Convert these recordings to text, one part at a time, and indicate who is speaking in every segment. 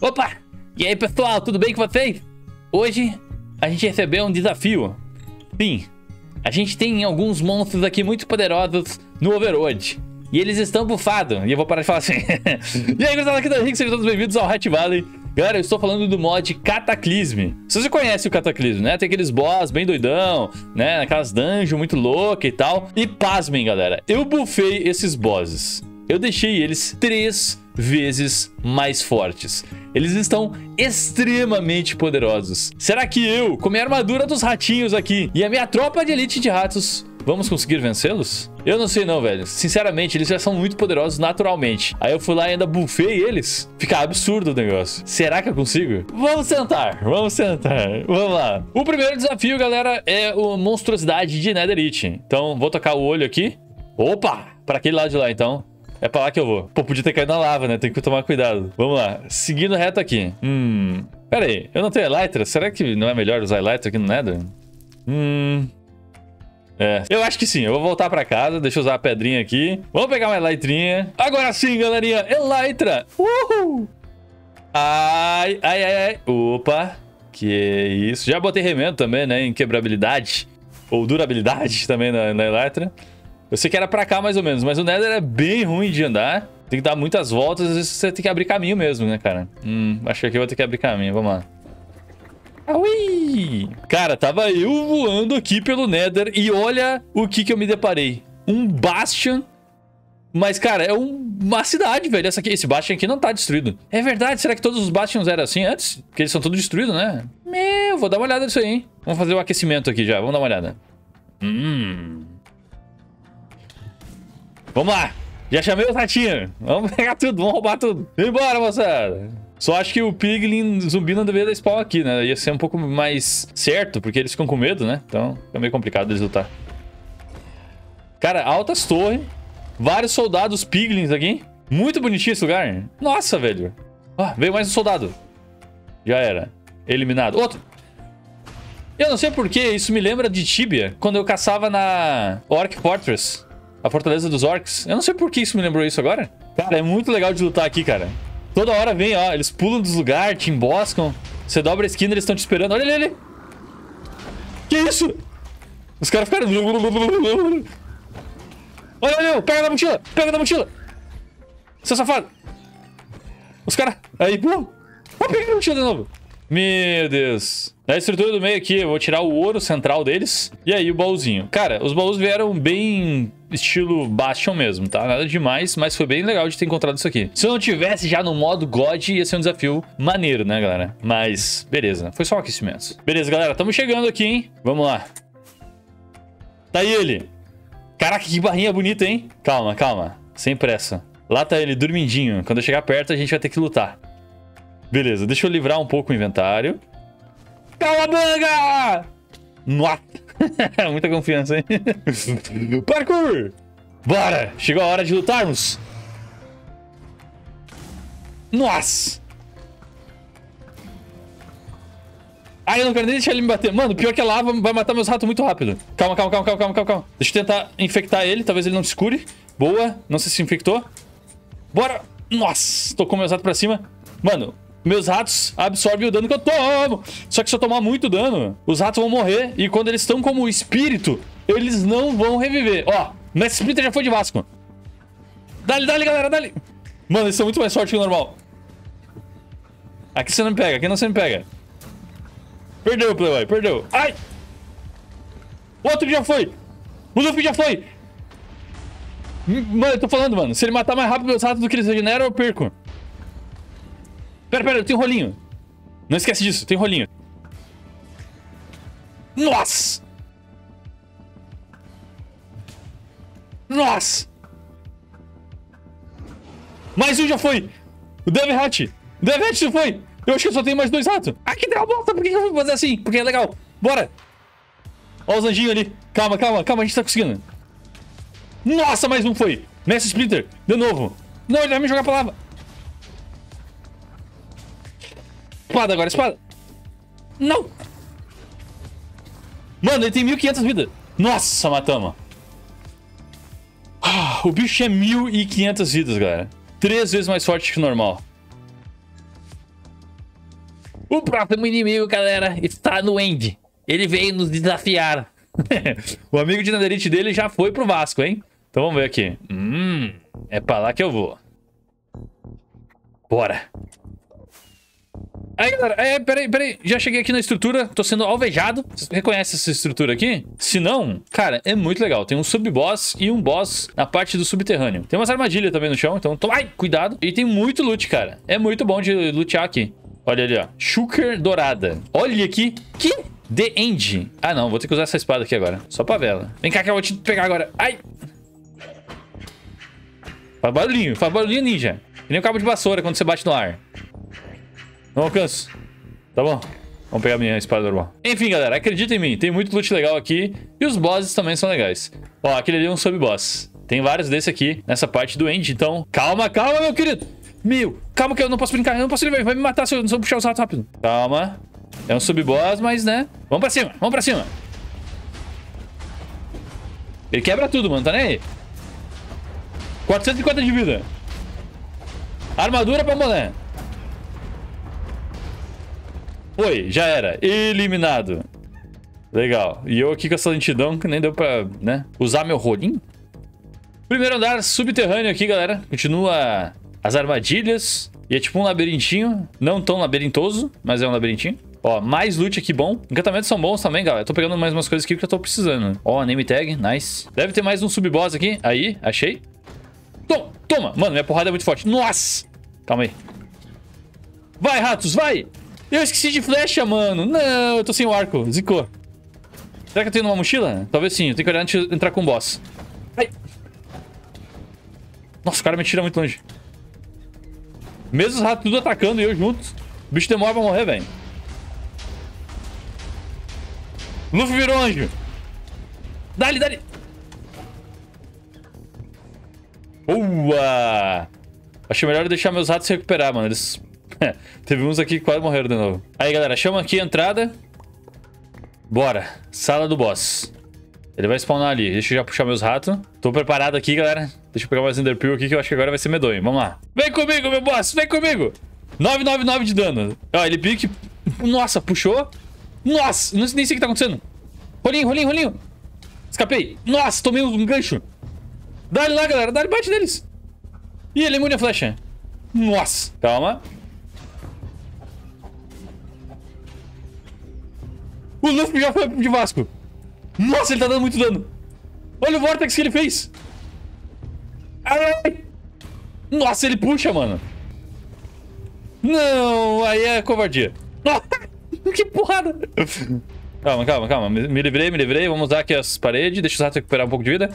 Speaker 1: Opa! E aí, pessoal, tudo bem com vocês? Hoje a gente recebeu um desafio. Sim, a gente tem alguns monstros aqui muito poderosos no Overworld. E eles estão bufados. E eu vou parar de falar assim. e aí, gurizada aqui da Rick, sejam todos bem-vindos ao Hat Valley. Galera, eu estou falando do mod Cataclisme. Se você conhece o Cataclisme, né? Tem aqueles boss bem doidão, né? Aquelas dungeons muito loucas e tal. E pasmem, galera. Eu bufei esses bosses. Eu deixei eles três vezes mais fortes. Eles estão extremamente poderosos. Será que eu, com minha armadura dos ratinhos aqui e a minha tropa de elite de ratos, vamos conseguir vencê-los? Eu não sei não, velho. Sinceramente, eles já são muito poderosos naturalmente. Aí eu fui lá e ainda bufei eles. Fica absurdo o negócio. Será que eu consigo? Vamos tentar, vamos tentar. Vamos lá. O primeiro desafio, galera, é a monstruosidade de Netherite. Então, vou tocar o olho aqui. Opa! Para aquele lado de lá, então. É pra lá que eu vou. Pô, podia ter caído na lava, né? Tem que tomar cuidado. Vamos lá. Seguindo reto aqui. Hum... Pera aí. Eu não tenho Elytra. Será que não é melhor usar Elytra aqui no Nether? Hum... É, eu acho que sim. Eu vou voltar pra casa. Deixa eu usar a pedrinha aqui. Vamos pegar uma Elytrinha. Agora sim, galerinha. Elytra. Uhul! Ai, ai, ai, ai. Opa. Que isso. Já botei remendo também, né? Em quebrabilidade. Ou durabilidade também na, na Elytra. Eu sei que era pra cá mais ou menos, mas o Nether é bem ruim de andar. Tem que dar muitas voltas, às vezes você tem que abrir caminho mesmo, né, cara? Hum, acho que aqui eu vou ter que abrir caminho, vamos lá. Ui! Cara, tava eu voando aqui pelo Nether e olha o que que eu me deparei. Um Bastion mas, cara, é um, uma cidade, velho. Essa aqui, esse Bastion aqui não tá destruído. É verdade? Será que todos os Bastions eram assim antes? Porque eles são todos destruídos, né? Meu, vou dar uma olhada nisso aí, hein? Vamos fazer o aquecimento aqui já. Vamos dar uma olhada. Hum... Vamos lá. Já chamei os ratinhos. Vamos pegar tudo, vamos roubar tudo. Embora, moçada. Só acho que o Piglin zumbi não deveria dar spawn aqui, né? Ia ser um pouco mais certo, porque eles ficam com medo, né? Então, fica meio complicado eles lutar. Cara, altas torres. Vários soldados Piglins aqui. Muito bonitinho esse lugar. Nossa, velho. Ah, veio mais um soldado. Já era. Eliminado. Outro. Eu não sei porquê, isso me lembra de Tibia, quando eu caçava na Orc Fortress. A Fortaleza dos Orcs. Eu não sei por que isso me lembrou isso agora. Cara, é muito legal de lutar aqui, cara. Toda hora vem, ó. Eles pulam dos lugares, te emboscam. Você dobra a esquina, eles estão te esperando. Olha ali, ali. Que isso? Os caras ficaram... Olha, olha, pega na mochila, pega na mochila. Seu safado. Os caras... Aí, pô. Ó, pega na mochila de novo. Meu Deus. Na estrutura do meio aqui, eu vou tirar o ouro central deles. E aí, o baúzinho. Cara, os baús vieram bem estilo Bastion mesmo, tá? Nada demais, mas foi bem legal de ter encontrado isso aqui. Se eu não tivesse já no modo God, ia ser um desafio maneiro, né, galera? Mas, beleza. Foi só um aquecimento. Beleza, galera. Estamos chegando aqui, hein? Vamos lá. Tá aí ele. Caraca, que barrinha bonita, hein? Calma, calma. Sem pressa. Lá tá ele, dormindinho. Quando eu chegar perto, a gente vai ter que lutar. Beleza, deixa eu livrar um pouco o inventário. Calabanga! Nossa! Muita confiança, hein? Parkour! Bora! Chegou a hora de lutarmos! Nossa! Ai, eu não quero nem deixar ele me bater. Mano, pior que a lava vai matar meus ratos muito rápido. Calma, calma, calma, calma, calma, calma. Deixa eu tentar infectar ele. Talvez ele não se cure. Boa. Não sei se infectou. Bora. Nossa, tocou meus ratos pra cima. Mano, meus ratos absorvem o dano que eu tomo. Só que se eu tomar muito dano, os ratos vão morrer. E quando eles estão como espírito, eles não vão reviver. Ó, Mestre Splinter já foi de Vasco. Dale, dale, galera, dale. Mano, eles são muito mais fortes que o normal. Aqui você não me pega, aqui não você me pega. Perdeu, Playboy, perdeu. Ai! Outro já foi. O Luffy já foi. Mano, eu tô falando, mano. Se ele matar mais rápido meus ratos do que eles regeneram, eu perco. Pera, pera, tem rolinho. Não esquece disso, tem rolinho. Nossa! Nossa! Mais um já foi! O Dev Hat! Dev Hat já foi! Eu acho que eu só tenho mais dois ratos. Ah, que deu a bosta! Por que eu vou fazer assim? Porque é legal. Bora! Ó os anjinhos ali. Calma, calma, calma, a gente tá conseguindo. Nossa, mais um foi! Mestre Splinter, de novo. Não, ele vai me jogar pra lava. Espada agora, espada. Não. Mano, ele tem 1500 vidas. Nossa, matamos. Ah, o bicho tinha 1500 vidas, galera. Três vezes mais forte que o normal. O próximo inimigo, galera, está no End. Ele veio nos desafiar. o amigo de Netherite dele já foi pro Vasco, hein? Então vamos ver aqui. Hum, é pra lá que eu vou. Bora. Aí, galera, é, peraí, peraí. Já cheguei aqui na estrutura, tô sendo alvejado. Você reconhece essa estrutura aqui? Se não, cara, é muito legal. Tem um sub-boss e um boss na parte do subterrâneo. Tem umas armadilhas também no chão, então... Ai, cuidado. E tem muito loot, cara. É muito bom de lutear aqui. Olha ali, ó. Shulker dourada. Olha aqui. Que? The End. Ah, não. Vou ter que usar essa espada aqui agora. Só pra vela. Vem cá que eu vou te pegar agora. Ai. Faz barulhinho. Faz barulhinho ninja. Que nem um cabo de vassoura quando você bate no ar. Não alcanço. Tá bom. Vamos pegar minha espada normal. Enfim, galera. Acredita em mim. Tem muito loot legal aqui. E os bosses também são legais. Ó, aquele ali é um sub-boss. Tem vários desse aqui nessa parte do end. Então, calma, calma, meu querido. Meu, calma que eu não posso brincar. Eu não posso ele vai me matar se eu não puxar os ratos rápido. Calma. É um sub-boss, mas né. Vamos pra cima, vamos pra cima. Ele quebra tudo, mano. Tá nem aí. 450 de vida. Armadura pra mulher. Foi, já era. Eliminado. Legal. E eu aqui com essa lentidão que nem deu pra, né, usar meu rolinho. Primeiro andar subterrâneo aqui, galera. Continua as armadilhas. E é tipo um labirintinho. Não tão labirintoso, mas é um labirintinho. Ó, mais loot aqui bom. Encantamentos são bons também, galera. Tô pegando mais umas coisas aqui que eu tô precisando. Ó, name tag, nice. Deve ter mais um sub-boss aqui. Aí, achei. Toma, toma. Mano, minha porrada é muito forte. Nossa! Calma aí. Vai, ratos, vai! Eu esqueci de flecha, mano. Não, eu tô sem o arco. Zicou. Será que eu tenho uma mochila? Talvez sim. Eu tenho que olhar antes de entrar com o boss. Ai. Nossa, o cara me tira muito longe. Mesmo os ratos tudo atacando e eu junto. O bicho demora pra morrer, velho. Luffy virou anjo. Dá-lhe, dá-lhe. Boa! Acho melhor deixar meus ratos se recuperar, mano. Eles... Teve uns aqui que quase morreram de novo. Aí, galera, chama aqui a entrada. Bora. Sala do boss. Ele vai spawnar ali. Deixa eu já puxar meus ratos. Tô preparado aqui, galera. Deixa eu pegar mais Enderpeel aqui, que eu acho que agora vai ser medonho. Vamos lá. Vem comigo, meu boss. Vem comigo. 999 de dano. Ó, ele pique... Nossa, puxou. Nossa, nem sei o que tá acontecendo. Rolinho, rolinho, rolinho. Escapei. Nossa, tomei um gancho. Dá-lhe lá, galera. Dá-lhe, bate neles. Ih, ele imune a flecha. Nossa. Calma. O Luffy já foi de Vasco. Nossa, ele tá dando muito dano. Olha o Vortex que ele fez. Ai. Nossa, ele puxa, mano. Não, aí é covardia. que porrada. Calma, calma, calma. Me, livrei, me livrei. Vamos usar aqui as paredes. Deixa o Zato recuperar um pouco de vida.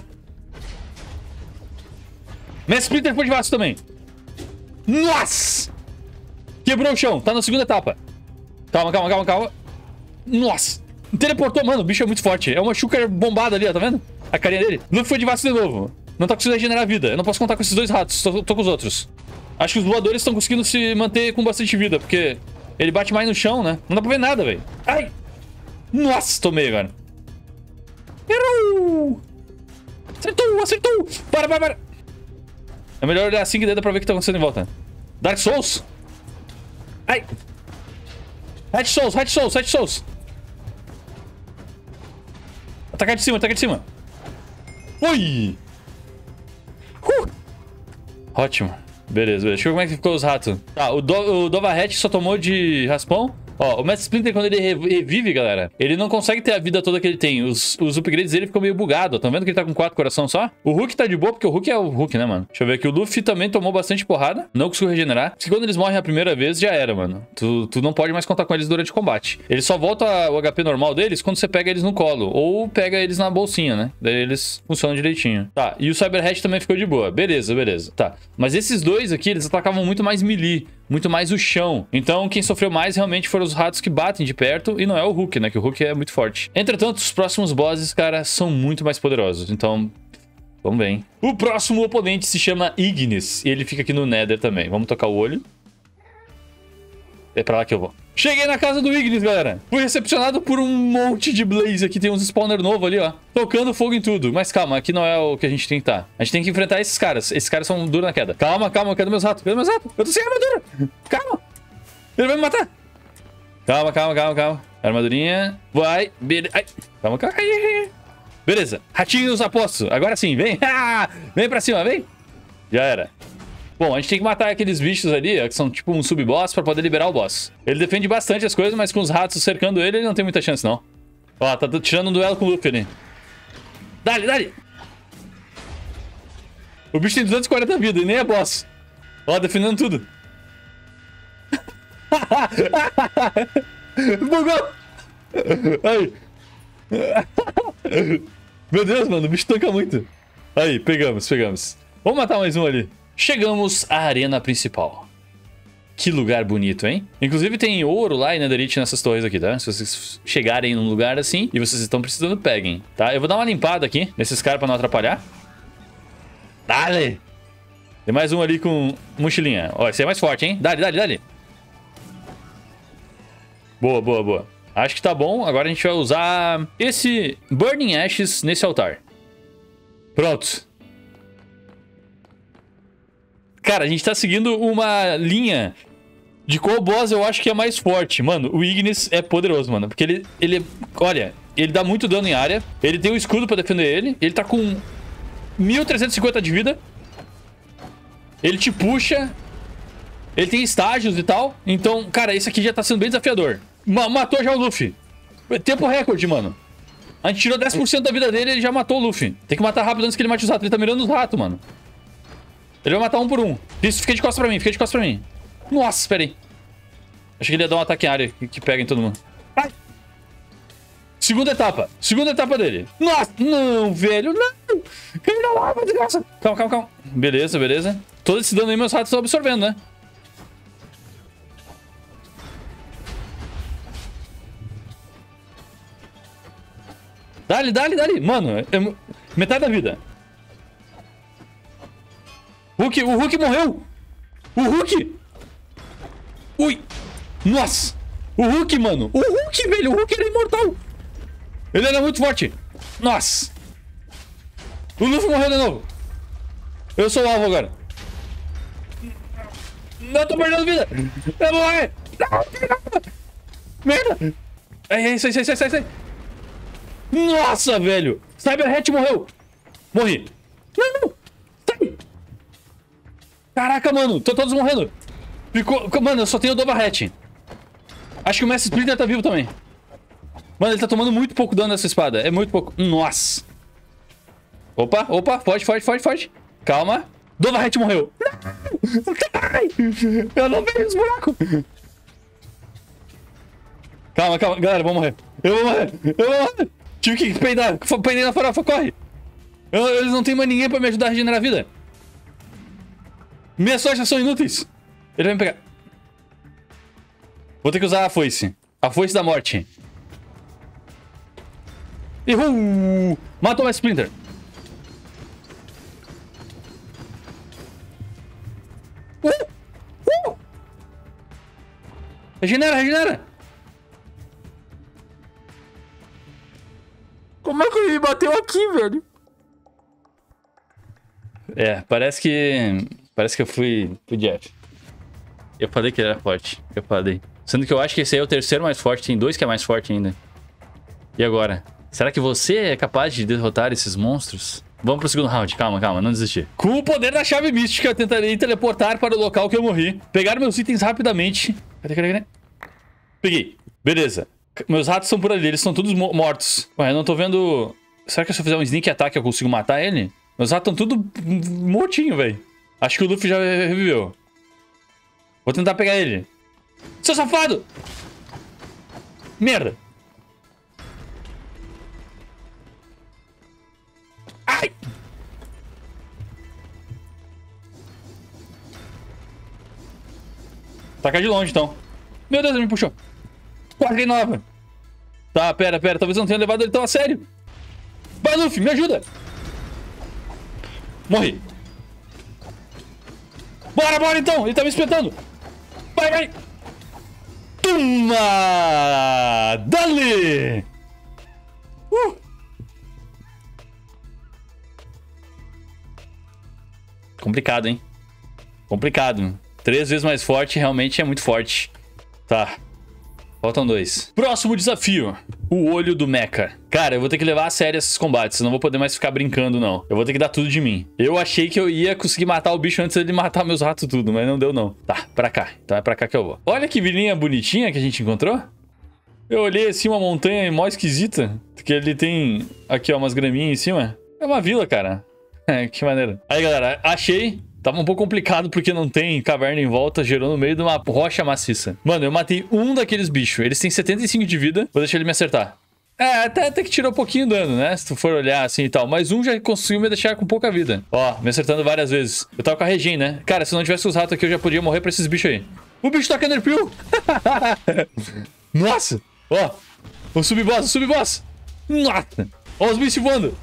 Speaker 1: Mestre Splinter foi de Vasco também. Nossa! Quebrou o chão. Tá na segunda etapa. Calma, calma, calma, calma. Nossa! Teleportou, mano, o bicho é muito forte. É uma Shulker bombada ali, ó, tá vendo? A carinha dele. Luffy foi de Vasco de novo. Não tá conseguindo regenerar a vida. Eu não posso contar com esses dois ratos. Tô, tô com os outros. Acho que os voadores estão conseguindo se manter com bastante vida, porque ele bate mais no chão, né? Não dá pra ver nada, velho. Ai! Nossa, tomei agora. Errou! Acertou, acertou! Para, para, para! É melhor olhar assim que dá pra ver o que tá acontecendo em volta. Dark Souls! Ai! Red Souls, Red Souls, Red Souls! Atacar de cima, atacar de cima. Ui! Uh! Ótimo. Beleza, beleza. Deixa eu ver como é que ficou os ratos. Tá, o, Do o só tomou de raspão. Ó, o Mestre Splinter, quando ele revive, galera, ele não consegue ter a vida toda que ele tem. Os, os upgrades dele ficam meio bugados. Tá vendo que ele tá com quatro coração só? O Hulk tá de boa, porque o Hulk é o Hulk, né, mano? Deixa eu ver aqui. O Luffy também tomou bastante porrada. Não conseguiu regenerar. Porque quando eles morrem a primeira vez, já era, mano. Tu, tu não pode mais contar com eles durante o combate. Ele só volta o HP normal deles quando você pega eles no colo. Ou pega eles na bolsinha, né? Daí eles funcionam direitinho. Tá, e o Cyberhead também ficou de boa. Beleza, beleza. Tá. Mas esses dois aqui, eles atacavam muito mais melee muito mais o chão. Então, quem sofreu mais realmente foram os ratos que batem de perto e não é o Hulk, né? Que o Hulk é muito forte. Entretanto, os próximos bosses, cara, são muito mais poderosos. Então, vamos bem. O próximo oponente se chama Ignis e ele fica aqui no Nether também. Vamos tocar o olho. É pra lá que eu vou. Cheguei na casa do Ignis, galera. Fui recepcionado por um monte de Blaze aqui. Tem uns spawner novo ali, ó. Tocando fogo em tudo. Mas calma, aqui não é o que a gente tem que estar. Tá. A gente tem que enfrentar esses caras. Esses caras são duros na queda. Calma, calma. Cadê meus ratos? Cadê meus ratos? Eu tô sem armadura. Calma. Ele vai me matar. Calma, calma, calma, calma. Armadurinha. Vai. Be Ai. Calma, calma. Beleza. Ratinhos apostos. Agora sim, vem. vem pra cima, vem. Já era. Bom, a gente tem que matar aqueles bichos ali, que são tipo um sub-boss, pra poder liberar o boss. Ele defende bastante as coisas, mas com os ratos cercando ele, ele não tem muita chance, não. Ó, tá tirando um duelo com o Luffy ali. Dale, dale. O bicho tem 240 vidas e nem é boss. Ó, defendendo tudo. Bugou! Aí. Meu Deus, mano, o bicho tanca muito. Aí, pegamos, pegamos. Vamos matar mais um ali. Chegamos à arena principal. Que lugar bonito, hein? Inclusive tem ouro lá e netherite nessas torres aqui, tá? Se vocês chegarem num lugar assim e vocês estão precisando, peguem, tá? Eu vou dar uma limpada aqui nesses caras pra não atrapalhar. Dale! Tem mais um ali com mochilinha. Ó, esse é mais forte, hein? Dale, dale, dale. Boa, boa, boa. Acho que tá bom. Agora a gente vai usar esse Burning Ashes nesse altar. Pronto. Cara, a gente tá seguindo uma linha de qual boss eu acho que é mais forte. Mano, o Ignis é poderoso, mano. Porque ele, ele... Olha, ele dá muito dano em área. Ele tem o um escudo pra defender ele. Ele tá com 1350 de vida. Ele te puxa. Ele tem estágios e tal. Então, cara, esse aqui já tá sendo bem desafiador. Ma matou já o Luffy. Tempo recorde, mano. A gente tirou 10% da vida dele e ele já matou o Luffy. Tem que matar rápido antes que ele mate os ratos. Ele tá mirando os ratos, mano. Ele vai matar um por um. Isso, fica de costas pra mim, fica de costas pra mim. Nossa, pera aí. Achei que ele ia dar um ataque em área que pega em todo mundo. Ai. Segunda etapa. Segunda etapa dele. Nossa, não, velho, não. Caiu na lava, desgraça. Calma, calma, calma. Beleza, beleza. Todo esse dano aí meus ratos estão absorvendo, né? Dale, dale, dale. Mano, é metade da vida. Hulk, o Hulk morreu. O Hulk. Ui. Nossa. O Hulk, mano. O Hulk, velho. O Hulk era imortal. Ele era muito forte. Nossa. O Luffy morreu de novo. Eu sou o alvo agora. Não, tô perdendo vida. Eu vou morrer. Merda. Ai, sai, sai, sai, sai, sai. Nossa, velho. Cyberhat morreu. Morri. Não. Caraca, mano. Tô todos morrendo. Ficou... Mano, eu só tenho o Dova Hat. Acho que o Mestre Splinter tá vivo também. Mano, ele tá tomando muito pouco dano nessa espada. É muito pouco. Nossa. Opa, opa. Foge, foge, foge, foge. Calma. Dova Hat morreu. Não! Eu não vejo os buracos. Calma, calma. Galera, vou morrer. Eu vou morrer. Eu vou morrer. Tive que peidar. Peidei na farofa. Corre. Eu, eles não tem mais ninguém pra me ajudar a regenerar a vida. Minhas sortes são inúteis. Ele vai me pegar. Vou ter que usar a foice. A foice da morte. Errou! Matou mais Splinter. Uh! Uh! Regenera, regenera! Como é que ele bateu aqui, velho? É, parece que... Parece que eu fui pro Jeff. Eu falei que ele era forte. Eu falei. Sendo que eu acho que esse aí é o terceiro mais forte. Tem dois que é mais forte ainda. E agora? Será que você é capaz de derrotar esses monstros? Vamos pro segundo round. Calma, calma. Não desistir. Com o poder da chave mística, eu tentarei teleportar para o local que eu morri. Pegar meus itens rapidamente. Cadê, cadê, cadê? Peguei. Beleza. Meus ratos estão por ali. Eles estão todos mo mortos. Ué, eu não tô vendo... Será que se eu fizer um sneak attack eu consigo matar ele? Meus ratos estão tudo mortinho, velho. Acho que o Luffy já reviveu. Vou tentar pegar ele. Seu safado! Merda! Ai! Taca de longe, então. Meu Deus, ele me puxou. Quase nova. Tá, pera, pera. Talvez eu não tenha levado ele tão a sério. Vai, Luffy, me ajuda. Morri. Bora, bora, então. Ele tá me espetando. Vai, vai! Toma! Dale! Uh! Complicado, hein? Complicado. Três vezes mais forte realmente é muito forte. Tá. Faltam dois. Próximo desafio. O olho do Mecha. Cara, eu vou ter que levar a sério esses combates. Eu não vou poder mais ficar brincando, não. Eu vou ter que dar tudo de mim. Eu achei que eu ia conseguir matar o bicho antes de matar meus ratos tudo, mas não deu, não. Tá, pra cá. Então é pra cá que eu vou. Olha que vilinha bonitinha que a gente encontrou. Eu olhei assim uma montanha mó esquisita. Que ele tem aqui, ó, umas graminhas em cima. É uma vila, cara. É, que maneiro. Aí, galera, achei. Tava um pouco complicado porque não tem caverna em volta, gerou no meio de uma rocha maciça. Mano, eu matei um daqueles bichos. Eles têm 75 de vida. Vou deixar ele me acertar. É, até, até que tirou um pouquinho de dano, né? Se tu for olhar assim e tal. Mas um já conseguiu me deixar com pouca vida. Ó, me acertando várias vezes. Eu tava com a regen, né? Cara, se não tivesse os ratos aqui, eu já podia morrer pra esses bichos aí. O bicho tá Enderpeel! Nossa! Ó, o subboss, o subboss! Nossa! Ó os bichos voando!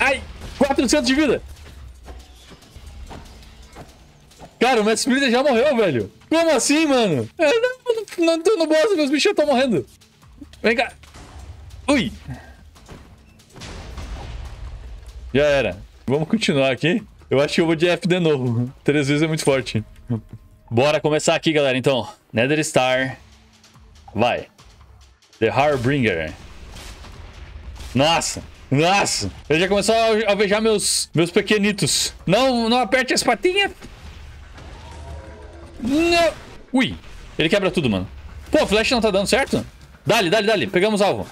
Speaker 1: Ai! 400 de vida! Cara, o Matt Splinter já morreu, velho. Como assim, mano? É, não, não, não tô no boss, meus bichos estão morrendo. Vem cá. Ui. Já era. Vamos continuar aqui. Eu acho que eu vou de F de novo. Três vezes é muito forte. Bora começar aqui, galera, então. Nether Star. Vai. The Harbinger. Nossa. Nossa. Ele já começou a alvejar meus, meus pequenitos. Não, não aperte as patinhas. Não. Ui. Ele quebra tudo, mano. Pô, a flash não tá dando certo? Dale, dale, dale. Pegamos alvo.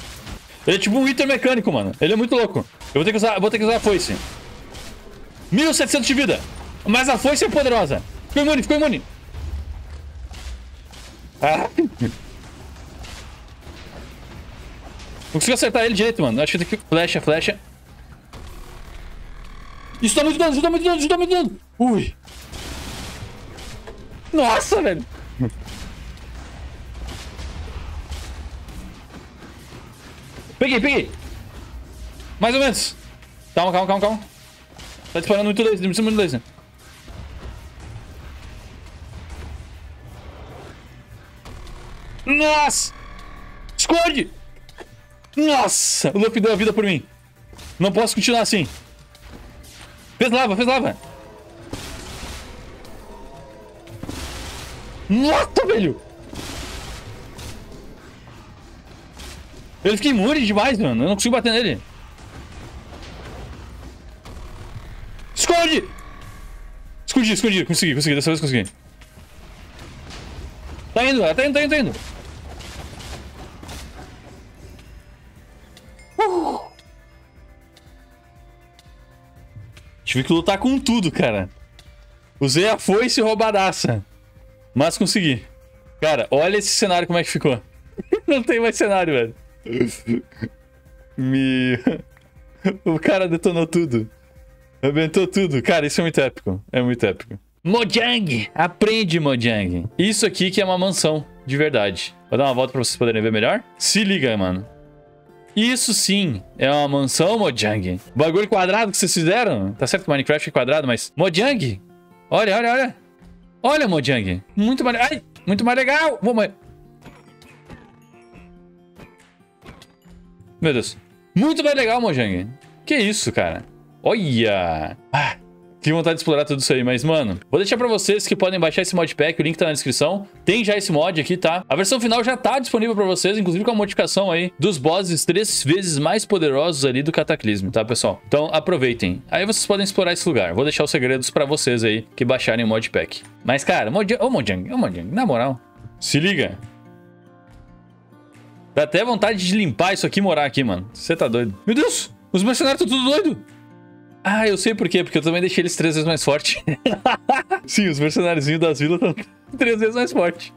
Speaker 1: Ele é tipo um item mecânico, mano. Ele é muito louco. Eu vou ter que usar, vou ter que usar a foice. 1700 de vida. Mas a foice é poderosa. Ficou imune, ficou imune. Ah. Não consigo acertar ele direito, mano. Acho que tem que... Flecha, flecha. Isso dá muito dano, isso dá muito dano, isso dá muito dano. Ui. Nossa, velho. Peguei, peguei. Mais ou menos. Calma, calma, calma, calma. Tá disparando muito laser, muito muito laser. Nossa! Esconde! Nossa! O Luffy deu a vida por mim. Não posso continuar assim. Fez lava, fez lava. Nossa, velho! Ele fica imune demais, mano. Eu não consigo bater nele. Esconde! Escondi, escondi. Consegui, consegui. Dessa vez consegui. Tá indo, tá indo, tá indo, tá indo. Uh! Tive que lutar com tudo, cara. Usei a foice roubadaça. Mas consegui. Cara, olha esse cenário como é que ficou. Não tem mais cenário, velho. Me... O cara detonou tudo. Arrebentou tudo. Cara, isso é muito épico. É muito épico. Mojang! Aprende, Mojang. Isso aqui que é uma mansão, de verdade. Vou dar uma volta pra vocês poderem ver melhor. Se liga, mano. Isso sim é uma mansão, Mojang. Bagulho quadrado que vocês fizeram. Tá certo que Minecraft é quadrado, mas... Mojang! Olha, olha, olha. Olha, Mojang. Muito mais... Ai, muito mais legal. Vou morrer. Meu Deus. Muito mais legal, Mojang. Que isso, cara. Olha. Ah, que vontade de explorar tudo isso aí, mas, mano, vou deixar pra vocês que podem baixar esse modpack, o link tá na descrição. Tem já esse mod aqui, tá? A versão final já tá disponível pra vocês, inclusive com a modificação aí dos bosses três vezes mais poderosos ali do Cataclismo, tá, pessoal? Então, aproveitem. Aí vocês podem explorar esse lugar. Vou deixar os segredos pra vocês aí que baixarem o modpack. Mas, cara, Mojang, ô Mojang, ô Mojang, na moral, se liga. Dá até vontade de limpar isso aqui e morar aqui, mano. Você tá doido. Meu Deus, os mercenários estão tudo doido. Ah, eu sei por quê, porque eu também deixei eles três vezes mais fortes. Sim, os mercenários das vilas estão três vezes mais fortes.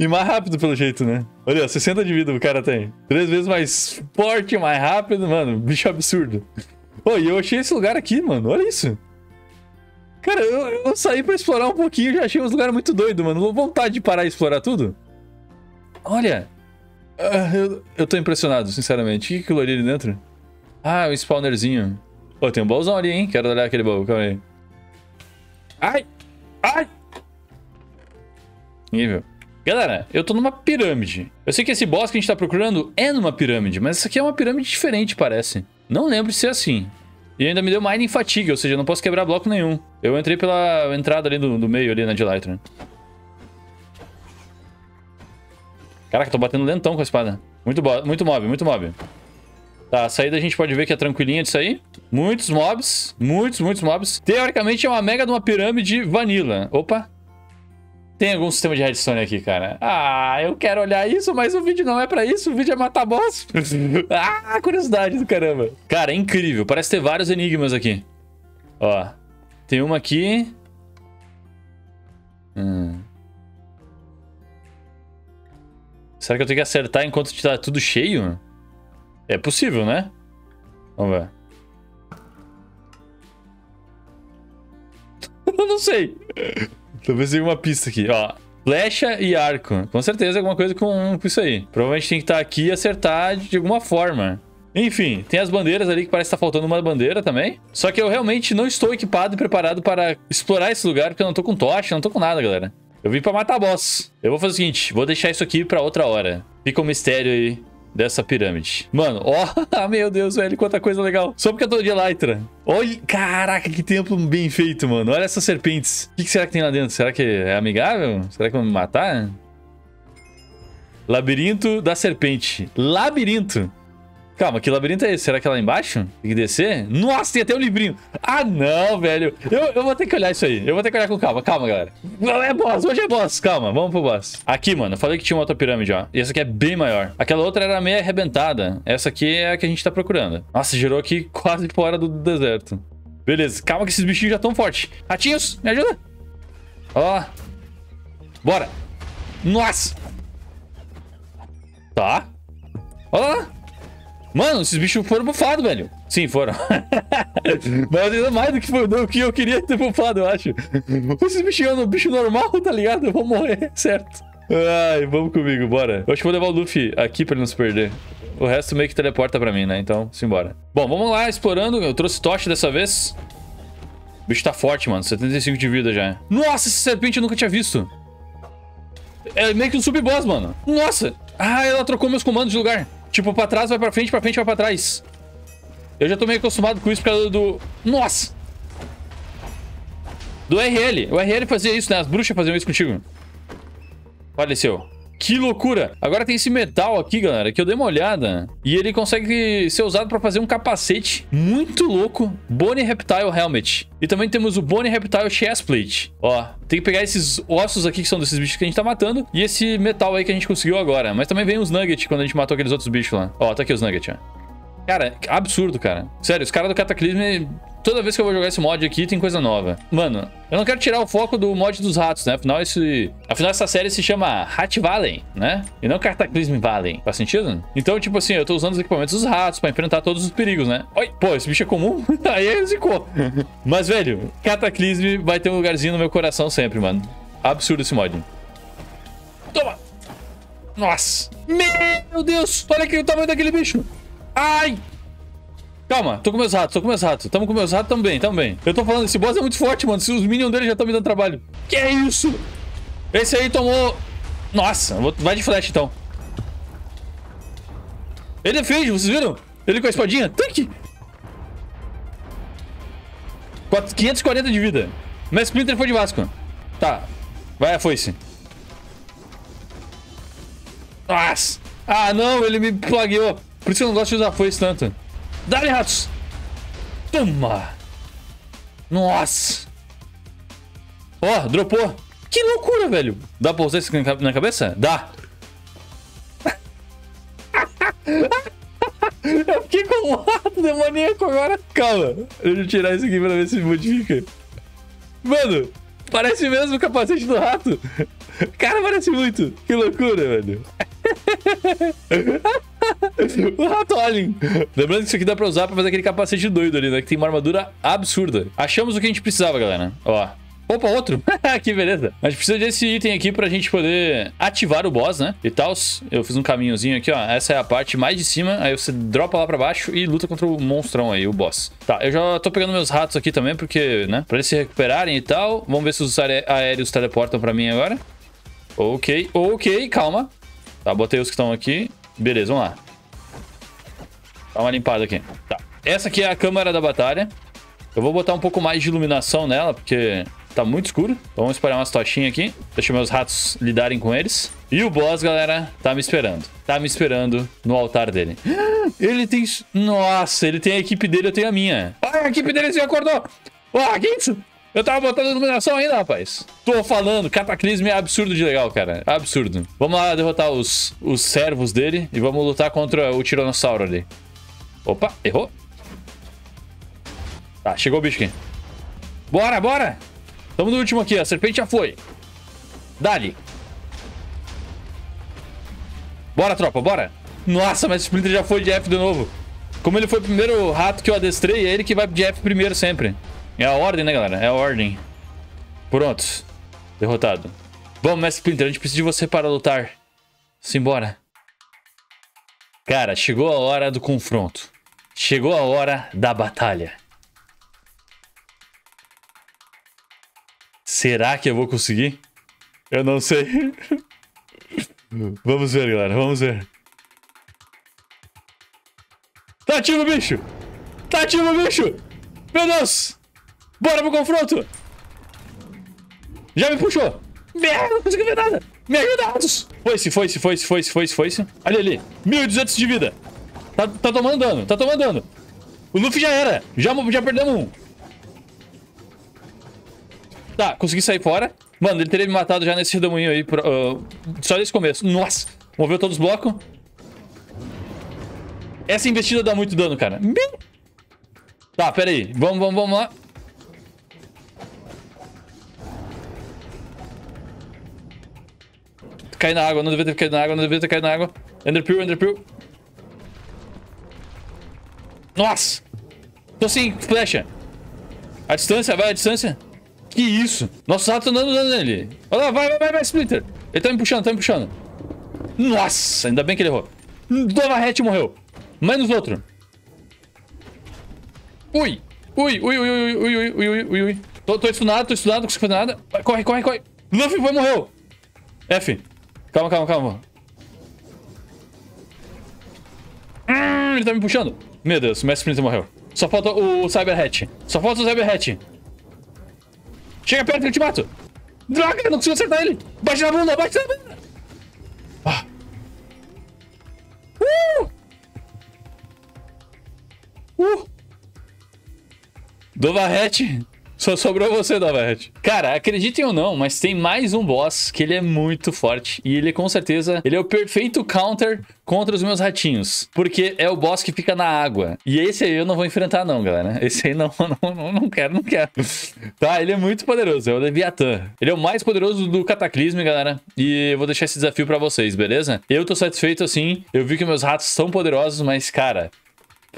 Speaker 1: E mais rápido, pelo jeito, né? Olha, 60 de vida o cara tem. Três vezes mais forte, mais rápido, mano. Bicho absurdo. Pô, e eu achei esse lugar aqui, mano. Olha isso. Cara, eu, eu saí pra explorar um pouquinho e já achei uns lugares muito doidos, mano. Vontade de parar e explorar tudo. Olha. Uh, eu, eu tô impressionado, sinceramente. O que é aquilo ali dentro? Ah, o um spawnerzinho. Pô, tem um baúzão ali, hein? Quero olhar aquele baú, calma aí. Ai! Ai! Nível. Galera, eu tô numa pirâmide. Eu sei que esse boss que a gente tá procurando é numa pirâmide, mas essa aqui é uma pirâmide diferente, parece. Não lembro de ser assim. E ainda me deu mining fatiga, ou seja, eu não posso quebrar bloco nenhum. Eu entrei pela entrada ali do, do meio, ali na de. Caraca, tô batendo lentão com a espada. Muito, muito mob, muito mob. Tá, a saída a gente pode ver que é tranquilinha disso aí. Muitos mobs, muitos, muitos mobs. Teoricamente é uma mega de uma pirâmide vanilla. Opa. Tem algum sistema de redstone aqui, cara. Ah, eu quero olhar isso, mas o vídeo não é pra isso. O vídeo é matar boss. ah, curiosidade do caramba. Cara, é incrível. Parece ter vários enigmas aqui. Ó. Tem uma aqui. Hum. Será que eu tenho que acertar enquanto tá tudo cheio? É possível, né? Vamos ver. eu não sei. Talvez tenha uma pista aqui, ó. Flecha e arco. Com certeza alguma coisa com, com isso aí. Provavelmente tem que estar tá aqui e acertar de alguma forma. Enfim, tem as bandeiras ali que parece estar tá faltando uma bandeira também. Só que eu realmente não estou equipado e preparado para explorar esse lugar, porque eu não tô com tocha, não tô com nada, galera. Eu vim pra matar boss. Eu vou fazer o seguinte, vou deixar isso aqui pra outra hora. Fica um mistério aí dessa pirâmide. Mano, ó, meu Deus, velho, quanta coisa legal. Só porque eu tô de Elytra. Olha, caraca, que templo bem feito, mano. Olha essas serpentes. O que será que tem lá dentro? Será que é amigável? Será que vão me matar? Labirinto da serpente. Labirinto. Calma, que labirinto é esse? Será que é lá embaixo? Tem que descer? Nossa, tem até um livrinho. Ah, não, velho. Eu, eu vou ter que olhar isso aí. Eu vou ter que olhar com calma. Calma, galera. Não é boss. Hoje é boss. Calma, vamos pro boss. Aqui, mano. Eu falei que tinha uma outra pirâmide, ó. E essa aqui é bem maior. Aquela outra era meio arrebentada. Essa aqui é a que a gente tá procurando. Nossa, girou aqui quase fora do deserto. Beleza. Calma que esses bichinhos já estão fortes. Ratinhos, me ajuda. Ó. Bora. Nossa. Tá. Olha lá. Mano, esses bichos foram bufados, velho. Sim, foram. Mas ainda mais do que, do que eu queria ter bufado, eu acho. Esses bichinhos um bicho normal, tá ligado? Eu vou morrer, certo. Ai, vamos comigo, bora. Eu acho que vou levar o Luffy aqui pra ele não se perder. O resto meio que teleporta pra mim, né? Então, simbora. Bom, vamos lá, explorando. Eu trouxe tocha dessa vez. O bicho tá forte, mano. 75 de vida já. Nossa, essa serpente eu nunca tinha visto. É meio que um sub-boss, mano. Nossa. Ah, ela trocou meus comandos de lugar. Tipo, pra trás vai pra frente, pra frente vai pra trás. Eu já tô meio acostumado com isso por causa do... Nossa! Do RL. O RL fazia isso, né? As bruxas faziam isso contigo. Faleceu. Que loucura! Agora tem esse metal aqui, galera, que eu dei uma olhada. E ele consegue ser usado pra fazer um capacete muito louco. Bone Reptile Helmet. E também temos o Bone Reptile Chestplate. Ó, tem que pegar esses ossos aqui, que são desses bichos que a gente tá matando. E esse metal aí que a gente conseguiu agora. Mas também vem os nuggets quando a gente matou aqueles outros bichos lá. Ó, tá aqui os nuggets, ó. Cara, absurdo, cara. Sério, os caras do Cataclysm toda vez que eu vou jogar esse mod aqui, tem coisa nova. Mano, eu não quero tirar o foco do mod dos ratos, né? Afinal, esse... Afinal essa série se chama Hat Valley, né? E não Cataclysm Valley. Faz sentido? Então, tipo assim, eu tô usando os equipamentos dos ratos pra enfrentar todos os perigos, né? Oi, pô, esse bicho é comum? Aí ele zicou. Mas, velho, Cataclysm vai ter um lugarzinho no meu coração sempre, mano. Absurdo esse mod. Toma! Nossa! Meu Deus! Olha aqui o tamanho daquele bicho! Ai! Calma, tô com meus ratos, tô com meus ratos. Tamo com meus ratos também, também. Eu tô falando, esse boss é muito forte, mano. Os minions dele já estão me dando trabalho. Que é isso? Esse aí tomou... Nossa, vai de flash então. Ele defende, vocês viram? Ele com a espadinha. Tanque! 540 de vida. Mas Splinter foi de Vasco. Tá. Vai a foice. Nossa. Ah, não, ele me plagueou. Por isso eu não gosto de usar foice tanto. Dá-lhe, ratos! Toma! Nossa! Ó, oh, dropou. Que loucura, velho. Dá pra usar isso na cabeça? Dá. Eu fiquei com um rato demoníaco agora. Calma. Deixa eu tirar isso aqui pra ver se modifica. Mano, parece mesmo o capacete do rato. Cara, parece muito. Que loucura, velho. o rato alien. Lembrando que isso aqui dá pra usar pra fazer aquele capacete doido ali, né? Que tem uma armadura absurda. Achamos o que a gente precisava, galera. Ó. Opa, outro. que beleza. A gente precisa desse item aqui pra gente poder ativar o boss, né? E tal. Eu fiz um caminhozinho aqui, ó. Essa é a parte mais de cima. Aí você dropa lá pra baixo e luta contra o monstrão aí, o boss. Tá, eu já tô pegando meus ratos aqui também, porque, né? Pra eles se recuperarem e tal. Vamos ver se os aéreos teleportam pra mim agora. Ok, ok, calma. Tá, botei os que estão aqui. Beleza, vamos lá. Dá uma limpada aqui. Tá. Essa aqui é a câmara da batalha. Eu vou botar um pouco mais de iluminação nela, porque Tá muito escuro. Então vamos espalhar umas tochinhas aqui. Deixa meus ratos lidarem com eles. E o boss, galera, tá me esperando. Tá me esperando no altar dele. Ele tem... Nossa, ele tem a equipe dele, eu tenho a minha. Ah, a equipe dele se acordou. Ah, que isso? Eu tava botando iluminação ainda, rapaz. Tô falando, Cataclismo é absurdo de legal, cara. Absurdo. Vamos lá derrotar os, os servos dele e vamos lutar contra o Tiranossauro ali. Opa, errou. Tá, chegou o bicho aqui. Bora, bora! Tamo no último aqui, a serpente já foi. Dali. Bora, tropa, bora. Nossa, mas o Splinter já foi de F de novo. Como ele foi o primeiro rato que eu adestrei, é ele que vai de F primeiro sempre. É a ordem, né, galera? É a ordem. Pronto. Derrotado. Vamos, Mestre Splinter, a gente precisa de você para lutar. Simbora. Cara, chegou a hora do confronto. Chegou a hora da batalha. Será que eu vou conseguir? Eu não sei. vamos ver, galera. Vamos ver. Tá ativo bicho! Tá ativo bicho! Meu Deus! Bora pro confronto! Já me puxou! Merda, não consigo ver nada! Me ajuda! Foi-se, foi-se, foi-se, foi-se, foi-se, foi-se. Ali, ali. 1.200 de vida. Tá, tá tomando dano, tá tomando dano. O Luffy já era. Já, já perdemos um. Tá, consegui sair fora. Mano, ele teria me matado já nesse redemoinho aí. Uh, só nesse começo. Nossa! Moveu todos os blocos. Essa investida dá muito dano, cara. Tá, pera aí. Vamos, vamos, vamos lá. Cai na água, não devia ter caído na água, não devia ter caído na água. Enderpeel, Enderpeel. Nossa! Tô sem flecha. A distância, vai a distância. Que isso? Nossa, rato tá dando dano nele. Olha lá, vai, vai, vai, vai, Splinter. Ele tá me puxando, tá me puxando. Nossa, ainda bem que ele errou. Dova Hatch morreu. Menos outro. Ui. Ui, ui, ui, ui, ui, ui, ui, ui, ui. Tô, tô tô estudado, não consigo fazer nada. Corre, corre, corre. Luffy foi, morreu. F. Calma, calma, calma. Hum, ele tá me puxando. Meu Deus, o Mestre Splinter morreu. Só falta o Cyber Hatch. Só falta o Cyber Hatch. Chega perto que eu te mato. Droga, não consigo acertar ele. Bate na bunda, bate na bunda. Ah. Uh! Uh! Dovarrete. Só sobrou você, Davet. Cara, acreditem ou não, mas tem mais um boss que ele é muito forte. E ele, com certeza, ele é o perfeito counter contra os meus ratinhos. Porque é o boss que fica na água. E esse aí eu não vou enfrentar não, galera. Esse aí não, não, não, não quero, não quero. Tá, ele é muito poderoso. É o Leviathan. Ele é o mais poderoso do Cataclisme, galera. E eu vou deixar esse desafio pra vocês, beleza? Eu tô satisfeito assim. Eu vi que meus ratos são poderosos, mas, cara...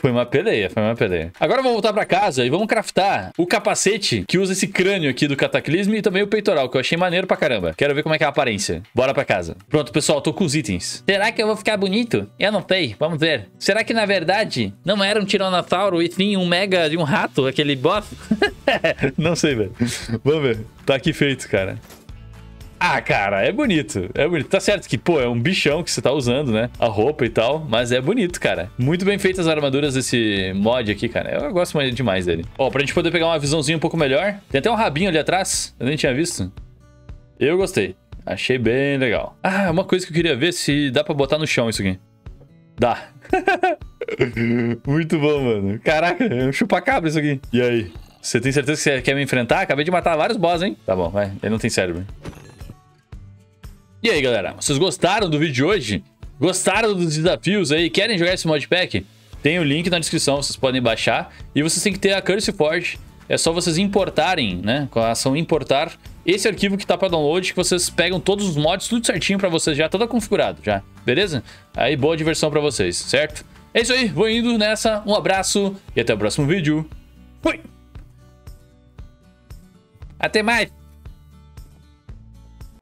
Speaker 1: Foi uma peleia, foi uma peleia. Agora vamos voltar pra casa e vamos craftar o capacete que usa esse crânio aqui do cataclismo e também o peitoral, que eu achei maneiro pra caramba. Quero ver como é que é a aparência. Bora pra casa. Pronto, pessoal, tô com os itens. Será que eu vou ficar bonito? Eu não sei, vamos ver. Será que, na verdade, não era um tiranossauro e sim um mega de um rato, aquele boss? não sei, velho. Vamos ver. Tá aqui feito, cara. Ah, cara, é bonito. É bonito. Tá certo que, pô, é um bichão que você tá usando, né? A roupa e tal. Mas é bonito, cara. Muito bem feitas as armaduras desse mod aqui, cara. Eu gosto demais dele. Ó, pra gente poder pegar uma visãozinha um pouco melhor. Tem até um rabinho ali atrás. Eu nem tinha visto. Eu gostei. Achei bem legal. Ah, uma coisa que eu queria ver se dá pra botar no chão isso aqui. Dá. Muito bom, mano. Caraca, é um chupacabra isso aqui. E aí? Você tem certeza que você quer me enfrentar? Acabei de matar vários boss, hein? Tá bom, vai. Ele não tem cérebro. E aí, galera, vocês gostaram do vídeo de hoje? Gostaram dos desafios aí? Querem jogar esse modpack? Tem o link na descrição, vocês podem baixar. E vocês têm que ter a Curse Forge. É só vocês importarem, né? Com a ação importar esse arquivo que tá para download, que vocês pegam todos os mods, tudo certinho para vocês já, tudo configurado já, beleza? Aí boa diversão para vocês, certo? É isso aí, vou indo nessa, um abraço e até o próximo vídeo. Fui! Até mais!